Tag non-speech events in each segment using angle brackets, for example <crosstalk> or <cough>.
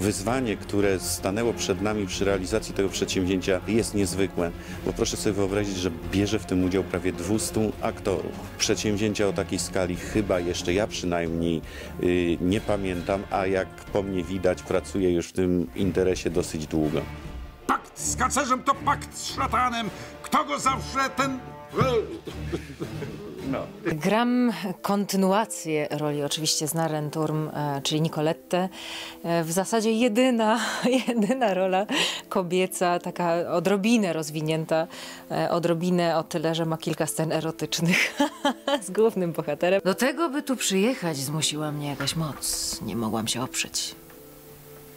Wyzwanie, które stanęło przed nami przy realizacji tego przedsięwzięcia jest niezwykłe, bo proszę sobie wyobrazić, że bierze w tym udział prawie 200 aktorów. Przedsięwzięcia o takiej skali chyba jeszcze ja przynajmniej y, nie pamiętam, a jak po mnie widać, pracuję już w tym interesie dosyć długo. Pakt z kacerzem to pakt z szatanem. Kto go zawsze ten... Gram kontynuację roli oczywiście z Narenturm, e, czyli Nicolette. E, W zasadzie jedyna, <laughs> jedyna rola kobieca, taka odrobinę rozwinięta, e, odrobinę o tyle, że ma kilka scen erotycznych <laughs> z głównym bohaterem. Do tego, by tu przyjechać, zmusiła mnie jakaś moc. Nie mogłam się oprzeć.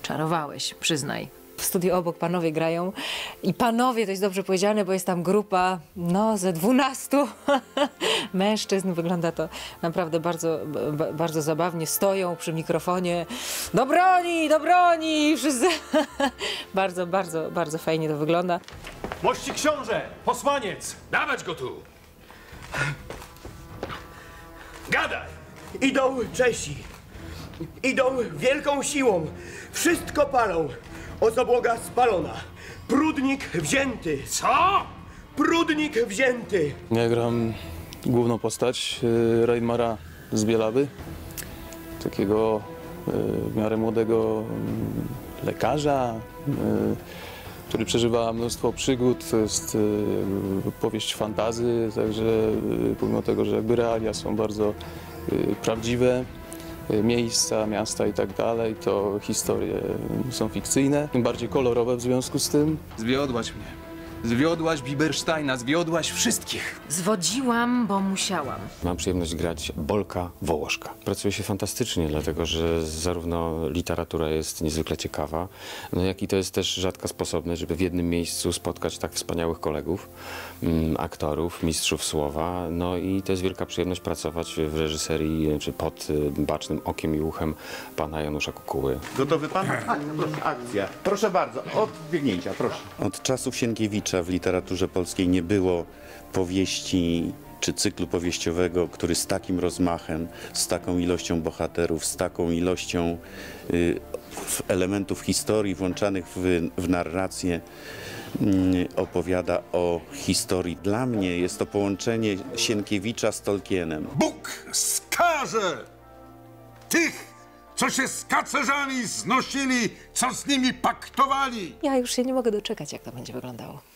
Czarowałeś, przyznaj. W studiu obok panowie grają i panowie to jest dobrze powiedziane, bo jest tam grupa, no, ze dwunastu <laughs> mężczyzn. Wygląda to naprawdę bardzo, ba- bardzo zabawnie. Stoją przy mikrofonie. Do broni, do broni! Wszyscy. <laughs> bardzo, bardzo, bardzo fajnie to wygląda. Mości książę! Posłaniec! Dawać go tu! Gadaj! Idą Czesi. Idą wielką siłą. Wszystko palą. Ozobłoga spalona. Prudnik wzięty. Co? Prudnik wzięty. Ja gram główną postać y, Reidmara z Bielawy, takiego y, w miarę młodego mm, lekarza, y, który przeżywa mnóstwo przygód. To jest y, powieść fantazy, także y, pomimo tego, że jakby realia są bardzo y, prawdziwe, y, miejsca, miasta i tak dalej, to historie są fikcyjne, tym bardziej kolorowe w związku z tym. Zwiodłaś mnie. Zwiodłaś Bibersteina, zwiodłaś wszystkich. Zwodziłam, bo musiałam. Mam przyjemność grać Bolka Wołoszka. Pracuje się fantastycznie, dlatego że zarówno literatura jest niezwykle ciekawa, no jak i to jest też rzadka sposobność, żeby w jednym miejscu spotkać tak wspaniałych kolegów, mm, aktorów, mistrzów słowa. No i to jest wielka przyjemność pracować w reżyserii, czy pod y, bacznym okiem i uchem pana Janusza Kukuły. Gotowy pan? Tak, proszę, akcja. Proszę bardzo, od biegnięcia, proszę. Od czasów Sienkiewicza w literaturze polskiej nie było powieści czy cyklu powieściowego, który z takim rozmachem, z taką ilością bohaterów, z taką ilością y, elementów historii włączanych w, w narrację mm, opowiada o historii. Dla mnie jest to połączenie Sienkiewicza z Tolkienem. Bóg skaże tych, co się z kacerzami znosili, co z nimi paktowali. Ja już się nie mogę doczekać, jak to będzie wyglądało.